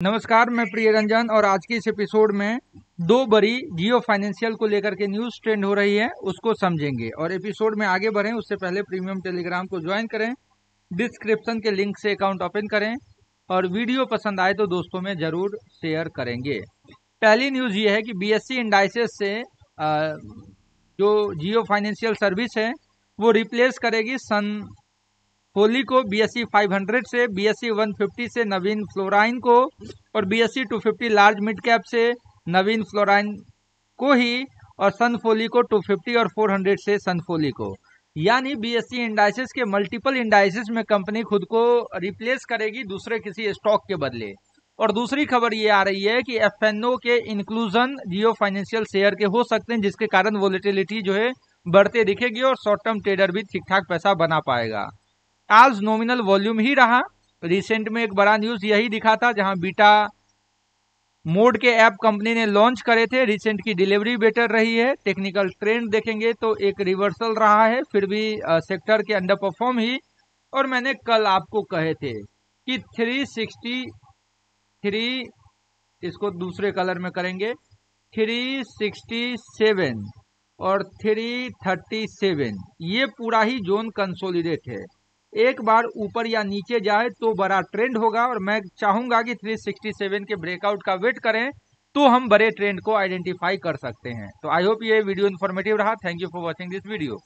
नमस्कार, मैं प्रिय रंजन और आज के इस एपिसोड में दो बड़ी जियो फाइनेंशियल को लेकर के न्यूज़ ट्रेंड हो रही है, उसको समझेंगे। और एपिसोड में आगे बढ़ें, उससे पहले प्रीमियम टेलीग्राम को ज्वाइन करें, डिस्क्रिप्शन के लिंक से अकाउंट ओपन करें और वीडियो पसंद आए तो दोस्तों में ज़रूर शेयर करेंगे। पहली न्यूज़ ये है कि बीएससी इंडाइसिस से जो जियो फाइनेंशियल सर्विस है, वो रिप्लेस करेगी सन होली को बी एस फाइव हंड्रेड से B S C Navin Fluorine को और B S C two fifty large mid cap से नवीन फ्लोराइन को ही और सनफोली को टू फिफ्टी और फोर हंड्रेड से सनफोली को। यानी बी एस सी इंडाइसिस के मल्टीपल इंडाइसिस में कंपनी खुद को रिप्लेस करेगी दूसरे किसी स्टॉक के बदले। और दूसरी खबर ये आ रही है कि एफएनओ के इंक्लूजन जियो फाइनेंशियल शेयर के हो सकते हैं, जिसके कारण वोलेटिलिटी जो है बढ़ते दिखेगी और शॉर्ट टर्म ट्रेडर भी ठीक ठाक पैसा बना पाएगा। आज नॉमिनल वॉल्यूम ही रहा। रिसेंट में एक बड़ा न्यूज़ यही दिखा था, जहाँ बीटा मोड के ऐप कंपनी ने लॉन्च करे थे। रिसेंट की डिलीवरी बेटर रही है। टेक्निकल ट्रेंड देखेंगे तो एक रिवर्सल रहा है, फिर भी सेक्टर के अंडर परफॉर्म ही। और मैंने कल आपको कहे थे कि 363 इसको दूसरे कलर में करेंगे 367 और 337 ये पूरा ही जोन कंसोलिडेट है। एक बार ऊपर या नीचे जाए तो बड़ा ट्रेंड होगा और मैं चाहूँगा कि 367 के ब्रेकआउट का वेट करें तो हम बड़े ट्रेंड को आइडेंटिफाई कर सकते हैं। तो आई होप ये वीडियो इन्फॉर्मेटिव रहा। Thank you for watching this video